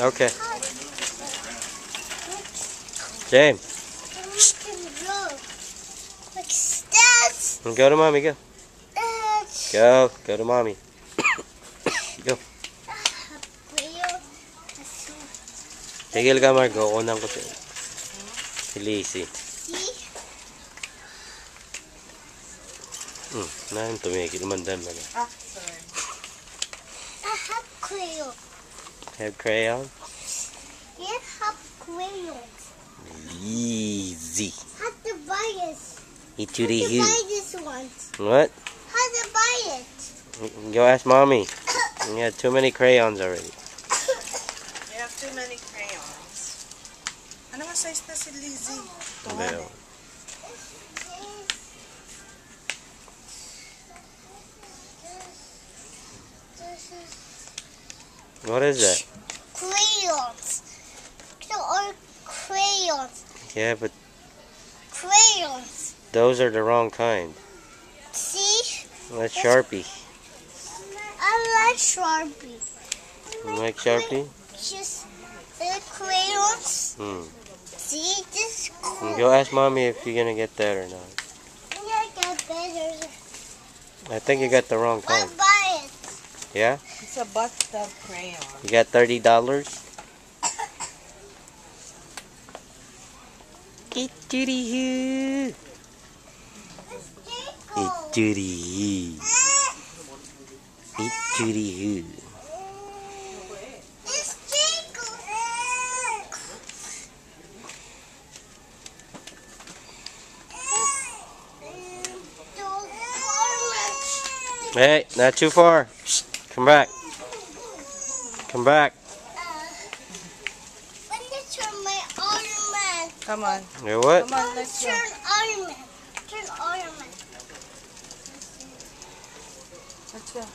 Okay. James, go to mommy. Go. Go. Go to mommy. Tigil ka, Margo. Unang ko si, si Lizzie. See? Hmm. Nahin tumigil man dan man. Ah, sorry. I have crayon. Have crayons? You have crayons. Easy. How to buy it? Eat How to the to you. buy this one? What? How to buy it? Go ask mommy. You had too many crayons already. You have too many crayons. Ano nga size na si Lizzie? Ito nga Well, eh. This is what is that? crayons. These are crayons. Yeah, but Crayons. those are the wrong kind. See? That's Sharpie. I like Sharpie. You like Sharpie? Just the crayons. Hmm. See, this is cool. Go ask mommy if you're gonna get that or not. I got better. I think you got the wrong I'll kind. buy it. Yeah? A bathtub crayon. You got thirty dollars? Eat duty hoo. Eat duty hoo. Eat duty hoo. Hey, not too far. Come back. Come back. When you turn my Iron Man. Come on. You what? Come on, let's go. Turn Iron Man. Turn Iron Man. Let's go.